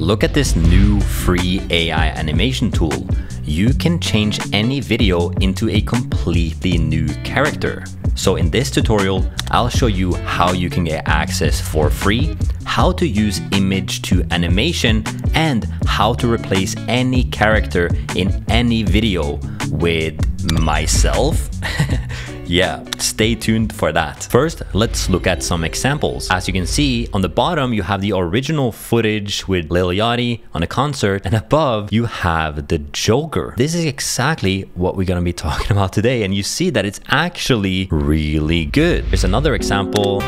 Look at this new free AI animation tool. You can change any video into a completely new character. So in this tutorial, I'll show you how you can get access for free, how to use image to animation, and how to replace any character in any video with myself. Yeah, stay tuned for that. First, let's look at some examples. As you can see, on the bottom, you have the original footage with Lil Yachty on a concert, and above, you have the Joker. This is exactly what we're gonna be talking about today, and you see that it's actually really good. Here's another example.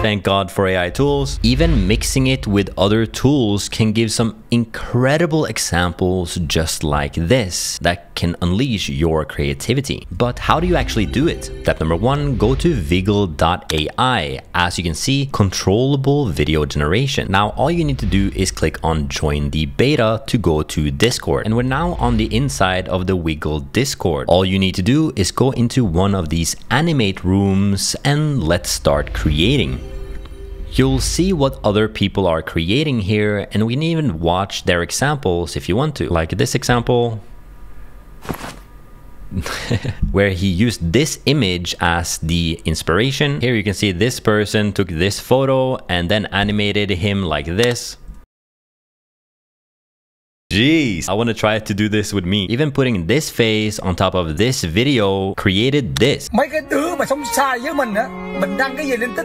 Thank God for AI tools. Even mixing it with other tools can give some incredible examples just like this that can unleash your creativity. But how do you actually do it? Step number one, go to Viggle.ai. As you can see, controllable video generation. Now, all you need to do is click on join the beta to go to Discord. And we're now on the inside of the Wiggle Discord. All you need to do is go into one of these animate rooms and let's start creating. You'll see what other people are creating here and we can even watch their examples if you want to. Like this example, where he used this image as the inspiration. Here you can see this person took this photo and then animated him like this. Jeez, I want to try to do this with me. Even putting this face on top of this video created this.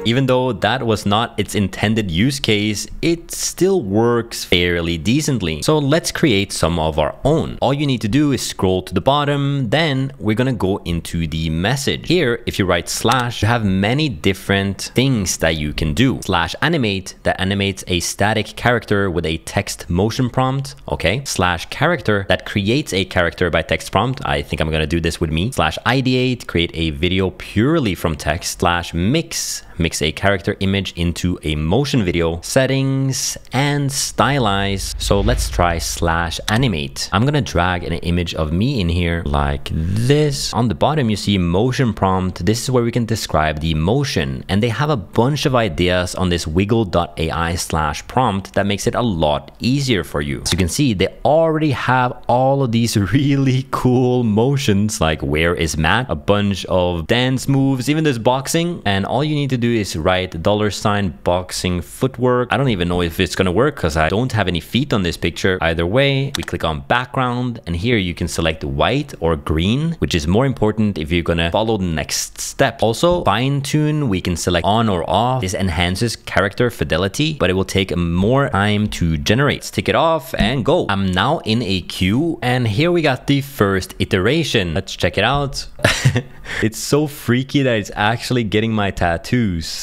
Even though that was not its intended use case, it still works fairly decently. So let's create some of our own. All you need to do is scroll to the bottom, then we're gonna go into the message. Here, if you write slash, you have many different things that you can do. Slash animate, that animates a static character with a text motion prompt, okay? Slash character that creates a character by text prompt. I think I'm gonna do this with me. Slash ideate, create a video purely from text. Slash mix, mix a character image into a motion video, settings, and stylize. So let's try slash animate. I'm gonna drag an image of me in here like this. On the bottom, you see motion prompt. This is where we can describe the motion. And they have a bunch of ideas on this viggle.ai slash prompt that makes it a lot easier for you. So you can see they already have all of these really cool motions like where is Matt, a bunch of dance moves, even this boxing. And all you need to do is write dollar sign boxing footwork. I don't even know if it's gonna work because I don't have any feet on this picture. Either way, we click on background and here you can select white or green, which is more important if you're gonna follow the next step. Also, fine tune, we can select on or off. This enhances character fidelity, but it will take more time to generate. Take it off and go. I'm now in a queue and here we got the first iteration. Let's check it out. it's so freaky that it's actually getting my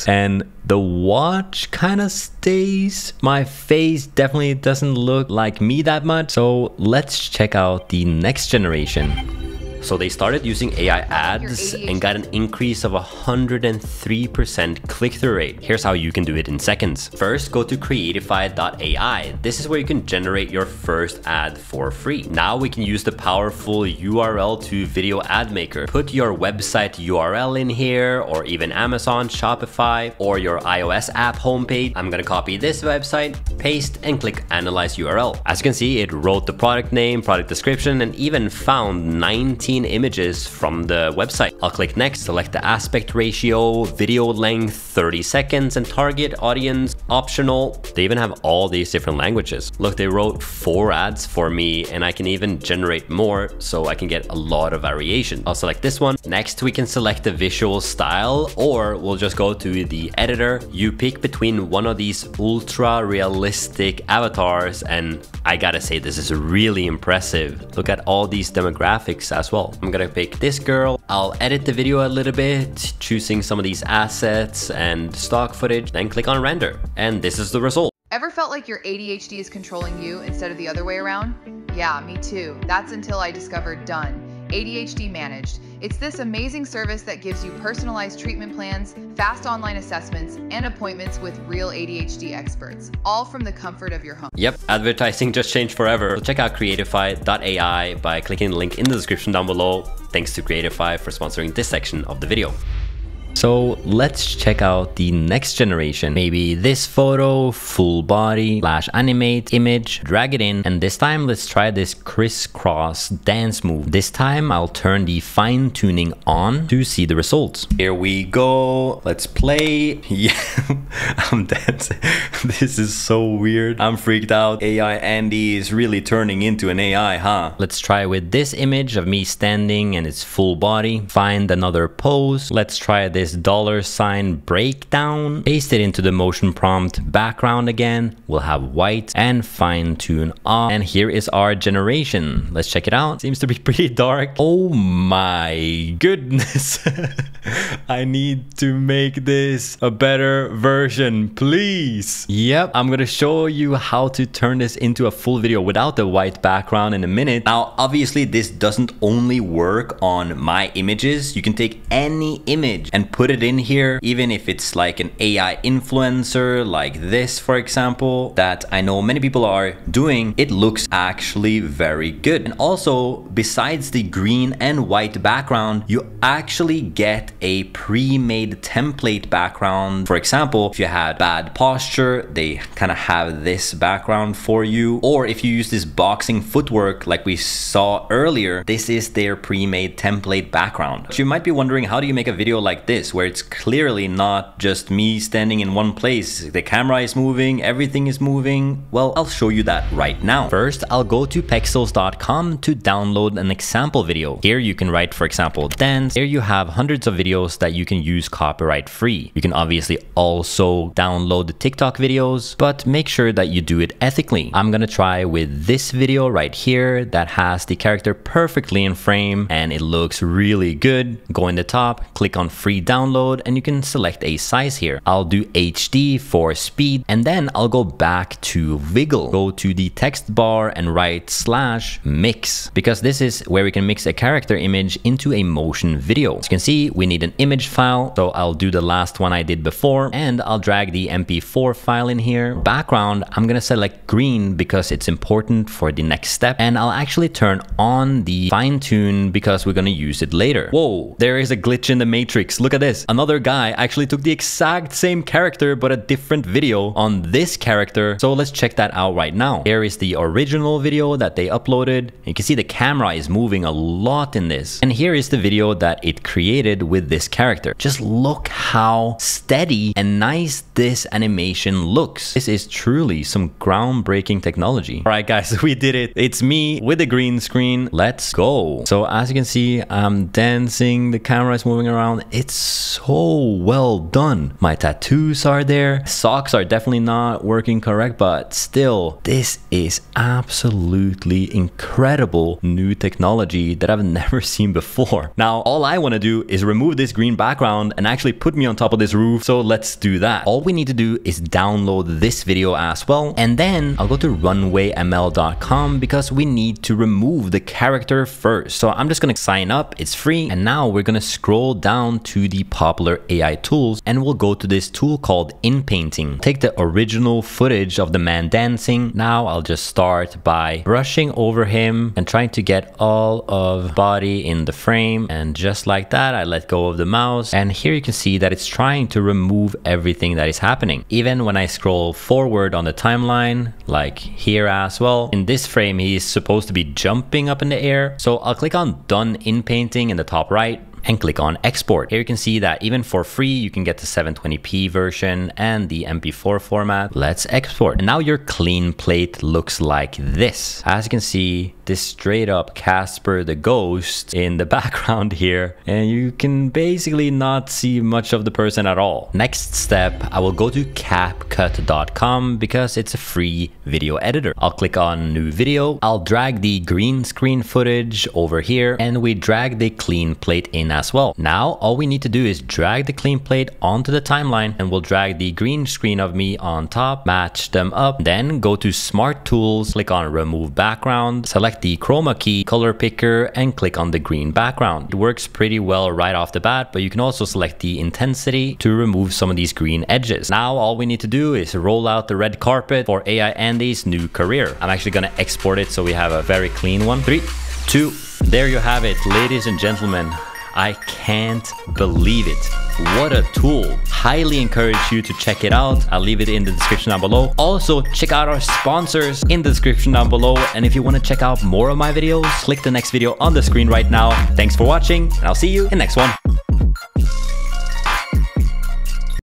and the watch kind of stays. My face definitely doesn't look like me that much. So let's check out the next generation. So they started using AI ads and got an increase of 103% click-through rate. Here's how you can do it in seconds. First, go to creatify.ai. This is where you can generate your first ad for free. Now we can use the powerful URL to video ad maker. Put your website URL in here or even Amazon, Shopify, or your iOS app homepage. I'm gonna copy this website, paste, and click analyze URL. As you can see, it wrote the product name, product description, and even found 19 images from the website. I'll click next, select the aspect ratio, video length, 30 seconds, and target audience optional. They even have all these different languages. Look, they wrote four ads for me and I can even generate more so I can get a lot of variation. I'll select this one. Next, we can select the visual style or we'll just go to the editor. You pick between one of these ultra realistic avatars and I gotta say, this is really impressive. Look at all these demographics as well. I'm gonna pick this girl. I'll edit the video a little bit, choosing some of these assets and stock footage, then click on render. And this is the result. Ever felt like your ADHD is controlling you instead of the other way around? Yeah, me too. That's until I discovered Done. ADHD Managed. It's this amazing service that gives you personalized treatment plans, fast online assessments, and appointments with real ADHD experts, all from the comfort of your home. Yep, advertising just changed forever. So check out creatify.ai by clicking the link in the description down below. Thanks to Creatify for sponsoring this section of the video. So let's check out the next generation. Maybe this photo, full body, slash animate image, drag it in, and this time let's try this crisscross dance move. This time I'll turn the fine tuning on to see the results. Here we go. Let's play. Yeah, I'm dancing. This is so weird. I'm freaked out. AI Andy is really turning into an AI, huh? Let's try with this image of me standing and its full body. Find another pose. Let's try this dollar sign breakdown. Paste it into the motion prompt background again. We'll have white and fine tune off. And here is our generation. Let's check it out. Seems to be pretty dark. Oh my goodness. I need to make this a better version, please. Yep, I'm gonna show you how to turn this into a full video without the white background in a minute. Now, obviously this doesn't only work on my images. You can take any image and put it in here, even if it's like an AI influencer like this, for example, that I know many people are doing. It looks actually very good. And also, besides the green and white background, you actually get a pre-made template background. For example, if you had bad posture, they kind of have this background for you. Or if you use this boxing footwork like we saw earlier, this is their pre-made template background. But you might be wondering, how do you make a video like this where it's clearly not just me standing in one place? The camera is moving, everything is moving. Well, I'll show you that right now. First, I'll go to pexels.com to download an example video. Here you can write, for example, dance. Here you have hundreds of videos that you can use copyright free. You can obviously also download the TikTok videos, but make sure that you do it ethically. I'm gonna try with this video right here that has the character perfectly in frame and it looks really good. Go in the top, click on free download and you can select a size here. I'll do HD for speed and then I'll go back to Viggle. Go to the text bar and write slash mix because this is where we can mix a character image into a motion video. As you can see, we need an image file. So I'll do the last one I did before and I'll drag the MP4 file in here. Background, I'm gonna select green because it's important for the next step. And I'll actually turn on the fine tune because we're gonna use it later. Whoa, there is a glitch in the matrix. Look at this. Another guy actually took the exact same character but a different video on this character. So let's check that out right now. Here is the original video that they uploaded. You can see the camera is moving a lot in this. And here is the video that it created with this character. Just look how steady and nice this animation looks. This is truly some groundbreaking technology. All right, guys, we did it. It's me with the green screen. Let's go. So as you can see, I'm dancing. The camera is moving around. It's so well done. My tattoos are there. Socks are definitely not working correct, but still, this is absolutely incredible new technology that I've never seen before. Now, all I want to do is remove this green background and actually put me on top of this roof. So let's do that. All we need to do is download this video as well. And then I'll go to runwayml.com because we need to remove the character first. So I'm just going to sign up. It's free. And now we're going to scroll down to the popular AI tools and we'll go to this tool called InPainting. Take the original footage of the man dancing. Now I'll just start by brushing over him and trying to get all of body in the frame. And just like that, I let go of the mouse. And here you can see that it's trying to remove everything that is happening. Even when I scroll forward on the timeline, like here as well, in this frame, he's supposed to be jumping up in the air. So I'll click on done InPainting in the top right and click on export. Here you can see that even for free, you can get the 720p version and the MP4 format. Let's export. And now your clean plate looks like this. As you can see, this straight up Casper the Ghost in the background here. And you can basically not see much of the person at all. Next step, I will go to CapCut.com because it's a free video editor. I'll click on new video. I'll drag the green screen footage over here and we drag the clean plate in as well. Now, all we need to do is drag the clean plate onto the timeline and we'll drag the green screen of me on top, match them up, then go to smart tools, click on remove background, select the chroma key, color picker, and click on the green background. It works pretty well right off the bat, but you can also select the intensity to remove some of these green edges. Now, all we need to do is roll out the red carpet for AI Andy's new career. I'm actually gonna export it so we have a very clean one. Three, two, there you have it, ladies and gentlemen. I can't believe it. What a tool. Highly encourage you to check it out. I'll leave it in the description down below. Also, check out our sponsors in the description down below. And if you want to check out more of my videos, click the next video on the screen right now. Thanks for watching, and I'll see you in the next one.